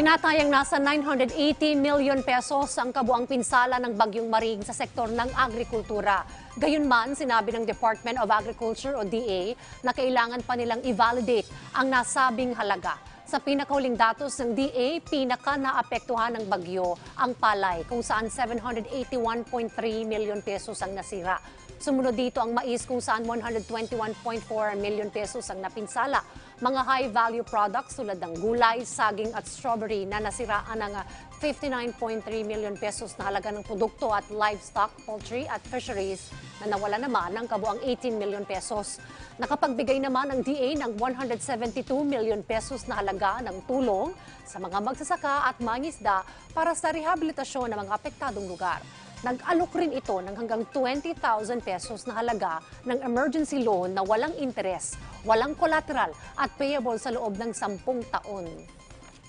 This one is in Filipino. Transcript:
Tinatayang nasa 980 million pesos ang kabuang pinsala ng Bagyong Maring sa sektor ng agrikultura. Gayunman, sinabi ng Department of Agriculture o DA na kailangan pa nilang i-validate ang nasabing halaga. Sa pinakahuling datos ng DA, pinaka naapektuhan ng bagyo ang palay kung saan 781.3 million pesos ang nasira. Sumunod dito ang mais kung saan 121.4 million pesos ang napinsala. Mga high-value products tulad ng gulay, saging at strawberry na nasiraan ng ah, 59.3 million pesos na halaga ng produkto at livestock, poultry at fisheries na nawala naman ng kabuang 18 million pesos. Nakapagbigay naman ang DA ng 172 million pesos na halaga ng tulong sa mga magsasaka at mangisda para sa rehabilitasyon ng mga apektadong lugar. Nag-alok rin ito ng hanggang 20,000 pesos na halaga ng emergency loan na walang interes, walang collateral at payable sa loob ng 10 taon.